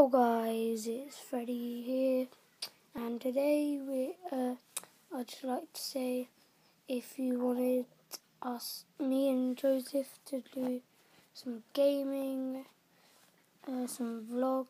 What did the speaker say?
Hello guys, it's Freddie here, and today we uh, I'd just like to say if you wanted us, me and Joseph, to do some gaming, uh, some vlogs,